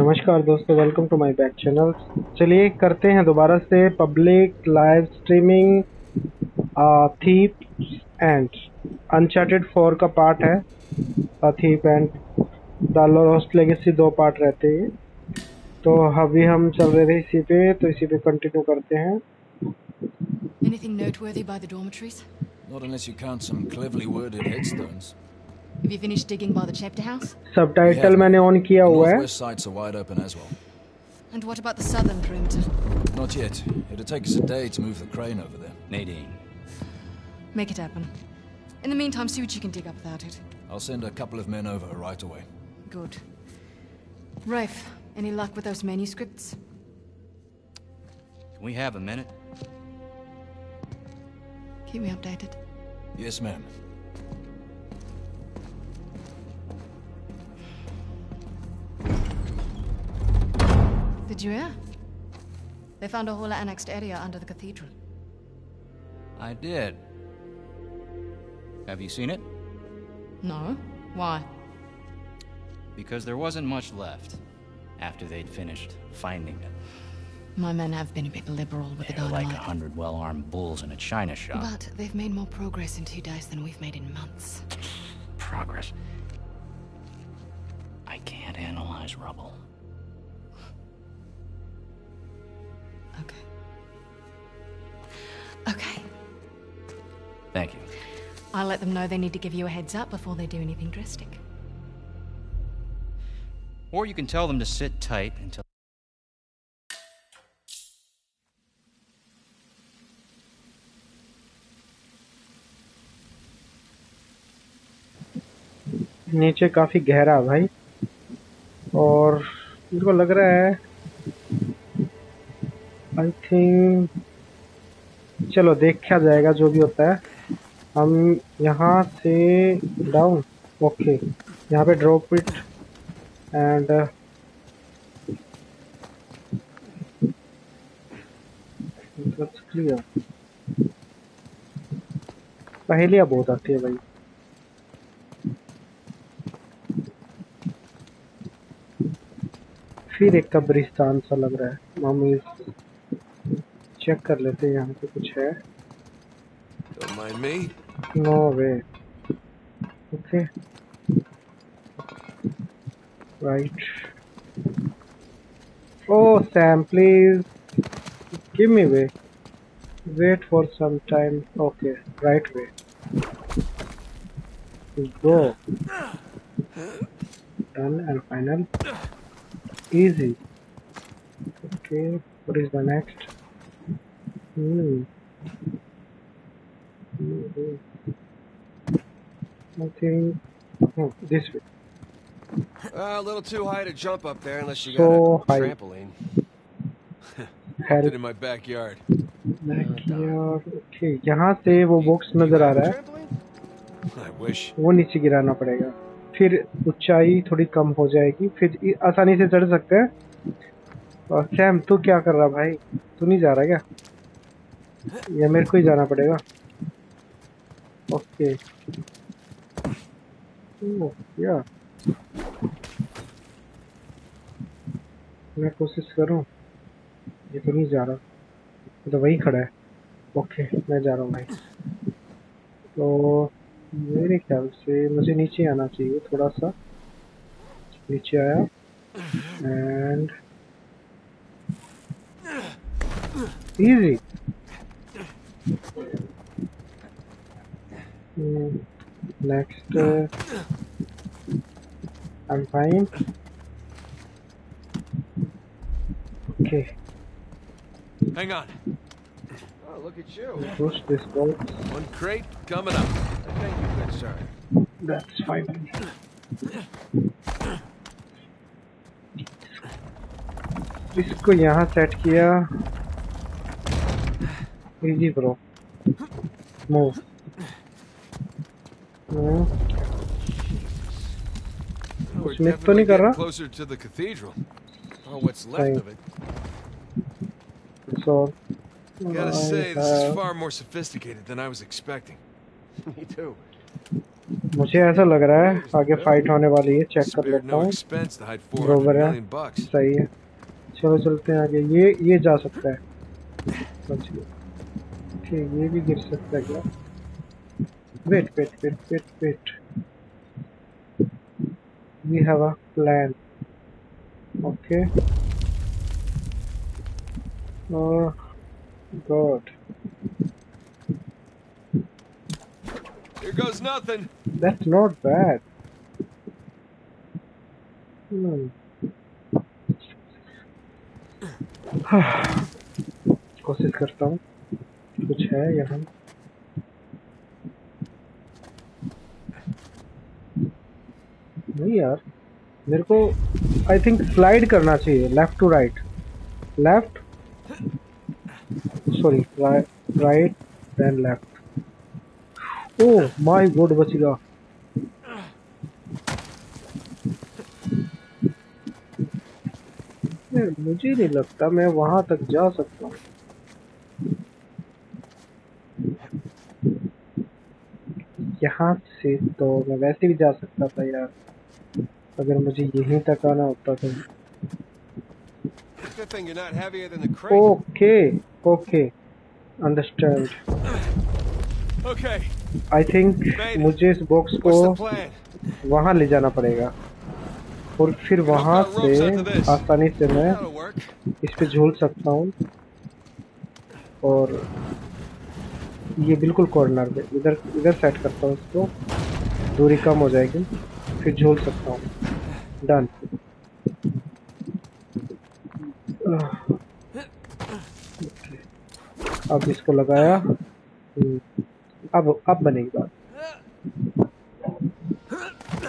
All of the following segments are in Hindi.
नमस्कार दोस्तों welcome to my back channel चलिए करते हैं दोबारा से public live streaming thief and Uncharted four का पार्ट है thief and the lost legacy दो पार्ट रहते हैं तो अभी हम चल रहे थे इसी पे तो इसी पे कंटिन्यू करते हैं Anything noteworthy by the dormitories? Not unless you count some cleverly worded headstones. Have you finished digging by the chapter house? Subtitle मैंने ऑन किया The हुआ है northwest sites are wide open as well. And what about the southern perimeter? Not yet. It'll take us a day to move the crane over there. Nadine, Make it happen. In the meantime, see what you can dig up without it. I'll send a couple of men over right away. Good. Rafe, any luck with those manuscripts? can we have a minute? Keep me updated. Yes, ma'am. Did you hear? They found a whole annexed area under the cathedral. I did. Have you seen it? No? Why? Because there wasn't much left after they'd finished finding it. My men have been a bit liberal with the They're like a hundred well-armed bulls in a china shop. But they've made more progress in two days than we've made in months. Progress. I can't analyze rubble. Okay. Thank you. I'll let them know they need to give you a heads up before they do anything drastic. Or you can tell them to sit tight until. नीचे काफी गहरा है भाई और मेरे को लग रहा है आई थिंक चलो, देखा जाएगा जो भी होता है। हम यहाँ से डाउन ओके यहाँ पे ड्रॉप इट एंड क्लियर पहेलियाँ बहुत आती है भाई। फिर एक कब्रिस्तान सा लग रहा है। इस चेक कर लेते हैं यहाँ पे कुछ है. No way okay right oh Sam please give me way wait for some time okay right way go. Done and final. Easy. Okay what is the next? Hmm Mhm. I oh, this way Uh, a little too high to jump up there unless you So got a high. trampoline. Help. Did in my backyard. backyard okay यहाँ से वो बॉक्स नज़र आ रहा है I wish. वो नीचे गिराना पड़ेगा फिर ऊंचाई थोड़ी कम हो जाएगी फिर आसानी से चढ़ सकते हैं और सैम तू क्या कर रहा भाई तू नहीं जा रहा क्या या मेरे को ही जाना पड़ेगा। ओके। या। मैं कोशिश करूँ। ये तो नहीं जा रहा। तो वही खड़ा है। ओके, मैं जा रहा हूँ भाई। तो मेरे ख्याल से मुझे नीचे आना चाहिए थोड़ा सा। नीचे आया। And easy Next I am fine okay Hang on. Oh, look at you. push this box One crate coming up. Thank you, good sir. That's fine. इसको यहाँ सेट किया easy bro move We're Smith तो नहीं कर रहा? closer to the cathedral. Oh, what's left of it. so Gotta say, this is far more sophisticated than I was expecting. Me too. मुझे ऐसा लग रहा है आगे फाइट होने वाली है चेक कर लेता हूँ expense to hide 400 बरोबर है सही है चलो चलते हैं आगे ये ये जा सकता है ओके ये भी गिर सकता है क्या? Wait wait wait wait wait we have plan okay god Here goes nothing. That's not bad. कोशिश करता हूँ कुछ है यहाँ नहीं यार। मेरे को आई थिंक स्लाइड करना चाहिए left to right left sorry right then left oh my god बच गया। मुझे नहीं लगता मैं वहाँ तक जा सकता हूँ। यहाँ से तो मैं वैसे भी जा सकता था यार। अगर मुझे यहीं तक आना होता तो. Okay okay understand I think मुझे इस बॉक्स को? वहाँ ले जाना पड़ेगा। और फिर वहाँ से आसानी से मैं इस पे झूल सकता हूँ। और ये बिल्कुल कॉर्नर पे। इधर इधर सेट करता हूँ इसको। दूरी कम हो जाएगी। फिर झूल सकता हूँ। डन अब इसको लगाया। हम्म, अब अब बनेगी बात।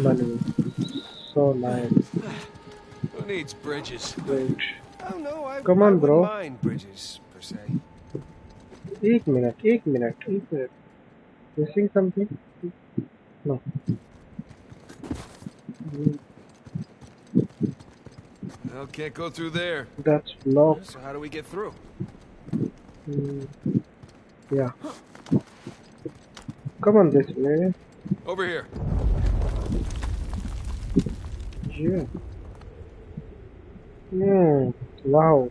बन। गई so nice Come on, bro. bridges per se. एक मिनट एक मिनट एक minute missing something no Well, can't go through there. That's lock So how do we get through? या come on this way Over here. Yeah. Hmm. Wow.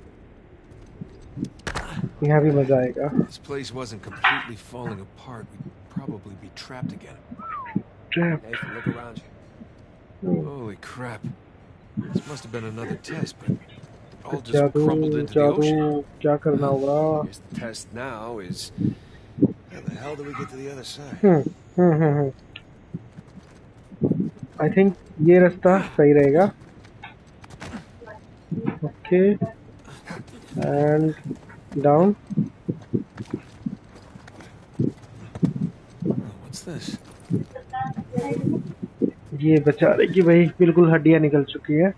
यहाँ भी मजा आएगा This place wasn't completely falling apart. We'd probably be trapped again. Trap Nathan, look around you. Holy crap. This must have been another test, but it all just जादू crumbled into the जादू ocean. क्या करना होगा Guess the test now is how the hell do we get to the other side? Hmm hmm hmm hmm I think ये रास्ता सही रहेगा okay and down What's this? ये बेचारे की भाई बिल्कुल हड्डियाँ निकल चुकी है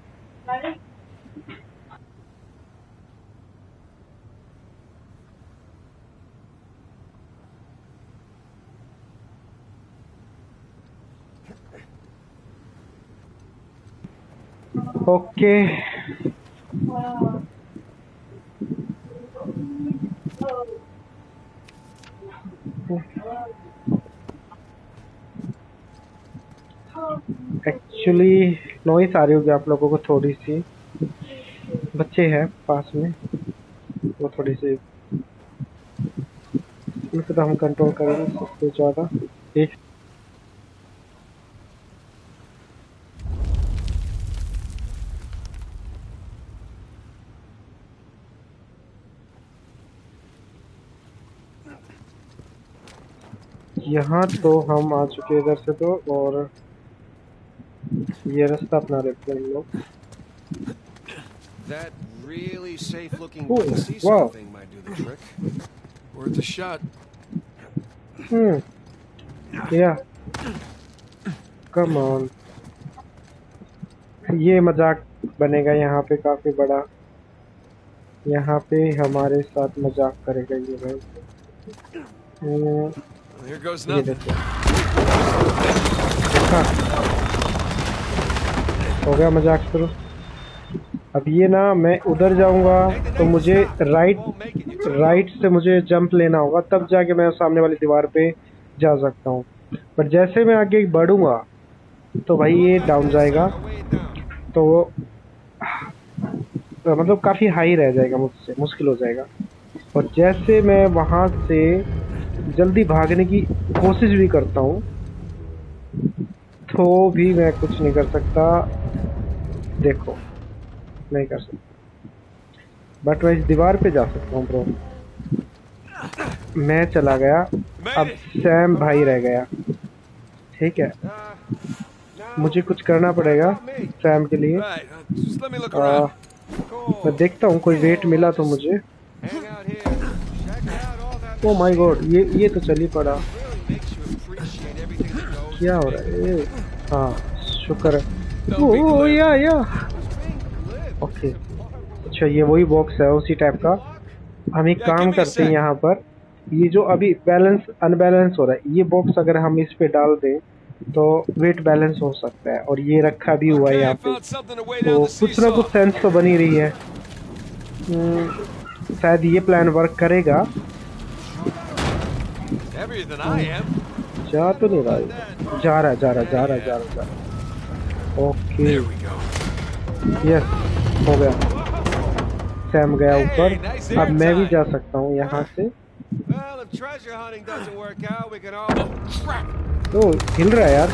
ओके एक्चुअली नॉइस आ रही होगी आप लोगों को थोड़ी सी। बच्चे हैं पास में। वो थोड़ी सी तो हम कंट्रोल करेंगे सबसे ज़्यादा। एक यहाँ तो हम आ चुके इधर से तो और ये रास्ता अपना लेते हैं लोग That really safe looking wooden seesaw wow. thing might do the trick. Worth a shot. Hmm. Yeah. Come on. ये मज़ाक बनेगा यहाँ पे काफ़ी बड़ा यहाँ पे हमारे साथ मज़ाक करेगा ये भाई हम्म, ये देखा हो गया मज़ाक शुरू। अब ये ना, मैं उधर जाऊँगा तो मुझे राइट राइट से मुझे जंप लेना होगा, तब जाके मैं सामने वाली दीवार पे जा सकता हूँ। बट जैसे मैं आगे बढ़ूँगा तो भाई ये डाउन जाएगा तो वो तो मतलब काफ़ी हाई रह जाएगा मुझसे, मुश्किल हो जाएगा। और जैसे मैं वहाँ से जल्दी भागने की कोशिश भी करता हूँ तो भी मैं कुछ नहीं कर सकता। देखो। नहीं कर सकता। बट मैं इस दीवार पे जा सकता हूँ ब्रो मैं चला गया। अब सैम भाई रह गया। ठीक है। मुझे कुछ करना पड़ेगा सैम के लिए। Right, uh, आ, मैं देखता हूँ कोई वेट मिला तो मुझे. ओ माय गॉड ये ये तो चली पड़ा. क्या हो रहा है? हाँ शुक्र है। ओ ओ, या या। ओके अच्छा ये वही बॉक्स है उसी टाइप का। हम एक काम करते हैं यहाँ पर। ये जो अभी बैलेंस अनबैलेंस हो रहा है ये बॉक्स अगर हम इस पे डाल दें तो वेट बैलेंस हो सकता है। और ये रखा भी हुआ है यहाँ पे। तो कुछ ना कुछ सेंस तो बनी रही है। हम्म, शायद ये प्लान वर्क करेगा. जा तो नहीं रहा जा रहा जा रहा जा रहा जा रहा जा रहा ओके। यस हो गया। सैम गया ऊपर। अब मैं भी जा सकता हूँ यहाँ से. Oh! तो हिल रहा है यार।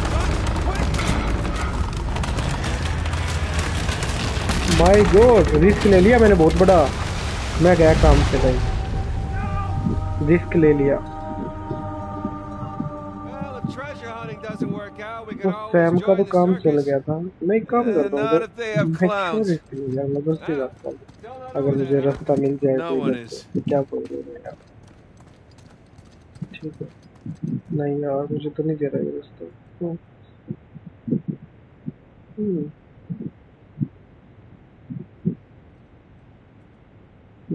माय गॉड रिस्क ले लिया मैंने बहुत बड़ा। मैं गया काम से भाई। रिस्क ले लिया। तो सैम का तो काम चल गया था। मैं एक काम करता हूँ मैं क्यों. रिस्क ले लिया मैं दूसरी not अगर मुझे रास्ता मिल जाए तो. से, क्या प्रॉब्लम है यार? ठीक है। नहीं यार मुझे तो नहीं दे रहा ये रास्ता। हम्म। हम्म।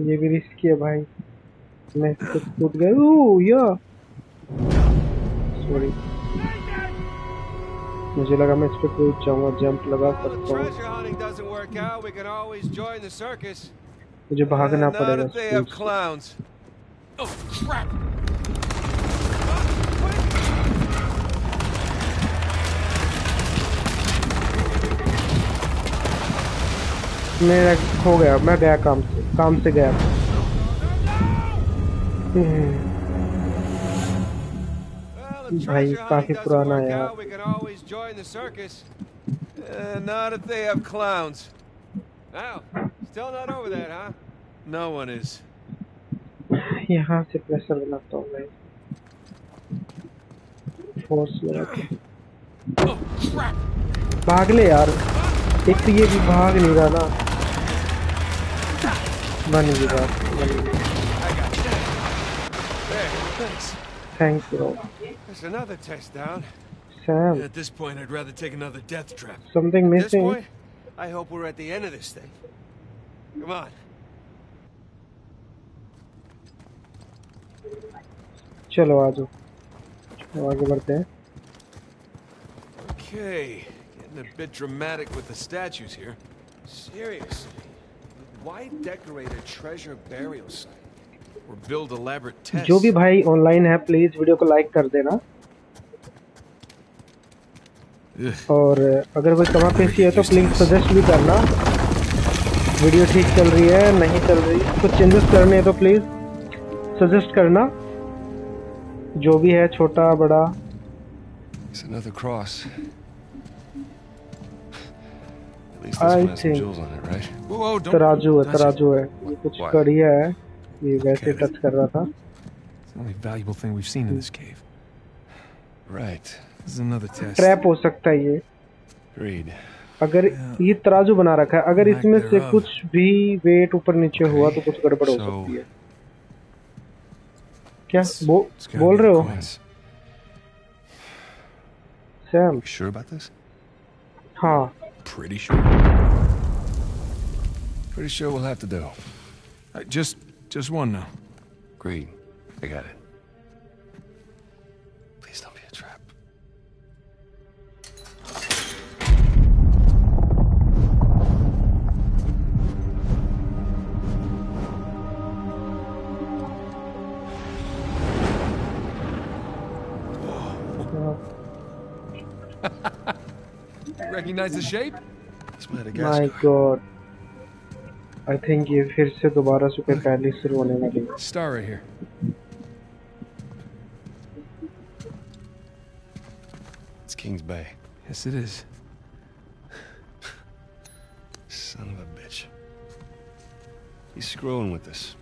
ये भी रिस्की है भाई। मैं तो कूद गया। ओह या। सॉरी मुझे लगा मैं इस पे कूद जाऊँगा जंप लगा सकता हूँ। मुझे भागना पड़ेगा oh, मेरा खो गया मैं गया काम से काम से गया। हम्म। भाई, treasure काफी hunting doesn't पुराना work है यार। out, we can always join the circus. Uh, not if they have clowns. Now, still not over there, huh? No one is. यहाँ से प्रेशर बनाता हूँ मैं फोर्स लगा के Oh, crap! भाग ले यार एक तो ये भी भाग नहीं रहा ना बन गई बात बन गई I got you. There, thanks. Thank you There's another test down. Sam At this point, I'd rather take another death trap. Something At this missing point, I hope we're at the end of this thing. Come on. चलो आ जाओ चलो आगे बढ़ते हैं Okay, getting a bit dramatic with the statues here. Seriously, why decorate a treasure burial site? जो भी भाई ऑनलाइन है प्लीज़ वीडियो को लाइक कर देना। और अगर कोई कमा पेशी है तो प्लीज़ सजेस्ट भी करना। वीडियो ठीक चल रही है नहीं चल रही कुछ चेंजेस करने हैं तो प्लीज़ सजेस्ट करना। जो भी है छोटा बड़ा। It's another cross. At least this one has some jewels on it, right? Whoa, whoa, don't तराजू है तराजू है। ये कुछ कड़िया है। ये वैसे टच कर रहा था It's the only valuable thing we've seen in this cave. Right. This is another test. Trap हो सकता है ये Agreed. अगर ये तराजू बना रखा है अगर Lack इसमें से thereof. कुछ भी वेट ऊपर नीचे हुआ तो कुछ गड़बड़ हो So- सकती है क्या It's- बो, बोल रहे हो सैम sure about this? हाँ Pretty sure. Pretty sure we'll have to do. Uh, just, Just one now. Great. I got it. Please don't be a trap. Recognize the shape? My god. God I think ये फिर से दोबारा सुपर पहले शुरू होने वाली है Star right here. It's Kings Bay. Yes, it is. Son of a bitch. He's screwing with us.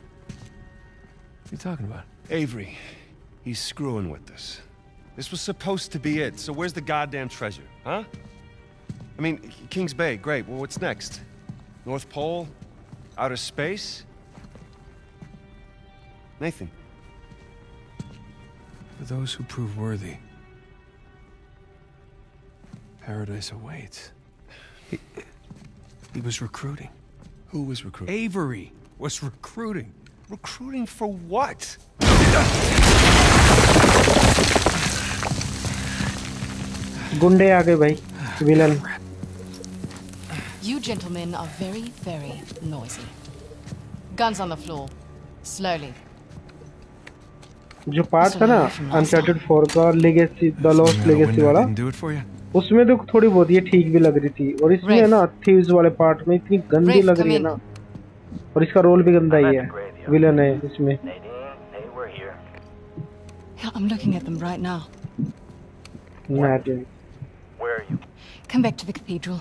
What are you talking about? Avery, he's screwing with us. This was supposed to be it, so where's the goddamn treasure, huh? I mean, Kings Bay, great. Well, what's next? North Pole? Outer space? Nathan, For those who prove worthy, paradise awaits. He, he was recruiting. who was recruiting? Avery was recruiting. Recruiting for what? गुंडे आ गए भाई villain You gentlemen are very, very noisy. Guns on the floor. Slowly. जो पार्ट था ना अनचार्टेड 4 का Legacy the Lost Some Legacy window वाला didn't do it for you? उसमें तो थोड़ी बहुत ये ठीक भी लग रही थी और इसमें Rafe. ना थीव्स वाले पार्ट में इतनी गंदी Rafe, लग come रही है in. ना और इसका रोल भी गंदा ही है विलन है इसमें Nadine, hey, we're here. Yeah, I'm looking at them right now. Imagine. Where are you? Come back to the cathedral.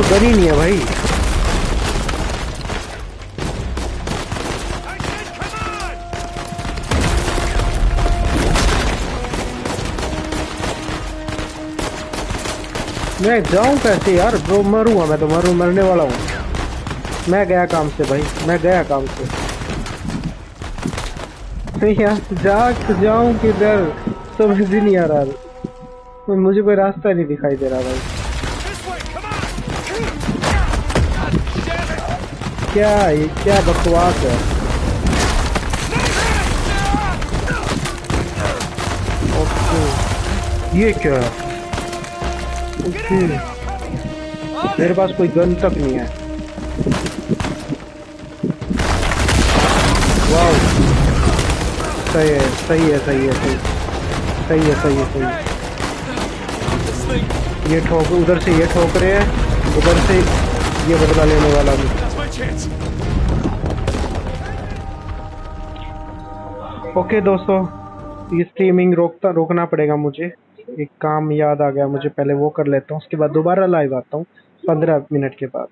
तो गन ही नहीं है भाई। मैं जाऊँ कैसे यार? ब्रो, मरूँगा मैं तो मरू, मरने वाला हूँ। मैं गया काम से भाई, मैं गया काम से। जाऊँ किधर? समझ ही नहीं आ रहा। मुझे कोई रास्ता नहीं दिखाई दे रहा भाई। क्या ये क्या बकवास है? ओके ये क्या? ओके मेरे पास कोई गन तक नहीं है। वाह सही है सही है सही है, सही। सही है सही है सही है। ये ठोक, उधर से ये ठोक रहे हैं, उधर से ये बदला लेने वाला भी ओके दोस्तों, ये स्ट्रीमिंग रोकता, रोकना पड़ेगा मुझे। एक काम याद आ गया, मुझे पहले वो कर लेता हूँ, उसके बाद दोबारा लाइव आता हूँ, पंद्रह मिनट के बाद।